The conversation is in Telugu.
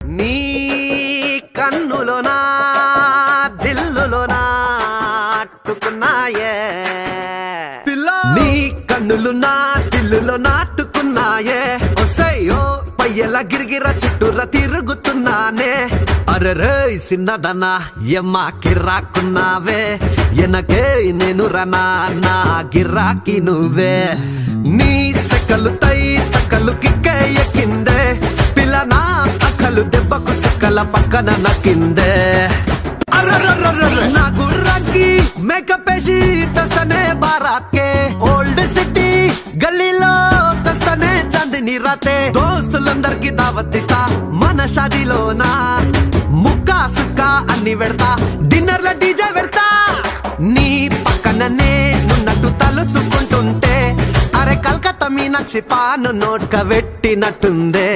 నీ కన్నులోనా దిల్లులోనా అట్టుకున్నాయే నీ కన్నులు నా దిల్లులో నాటుకున్నాయే. ఒసయ్యో పయ్యల గిరిగిర చుట్టూర తిరుగుతున్నానే. అరెరే సిన్నదనా ఎమ్మ కిర్రాకున్నావే ఎనకే నేను రనా నా గిరాకి నువ్వే. దెబ్బకు పక్కన నక్కిందే. అర్రర్రర్రర్ర నా గుర్రాకి మేకప్ వేసి తెస్తనే బారాత్ కే ఓల్డ్ సిటీ గల్లీలో తస్తనే చాందిని రాతే దోస్తులందరికి దావత్ ఇస్తా మన షాదీలోనా? ముక్కా సుక్క అన్ని పెడతా డిన్నర్లో డీజే పెడతా. నీ పక్కననే నున్నట్టు తలుసుకుంటుంటే అరే కల్కత్తా మీనాక్షి పాను నోట్క పెట్టినట్టుందే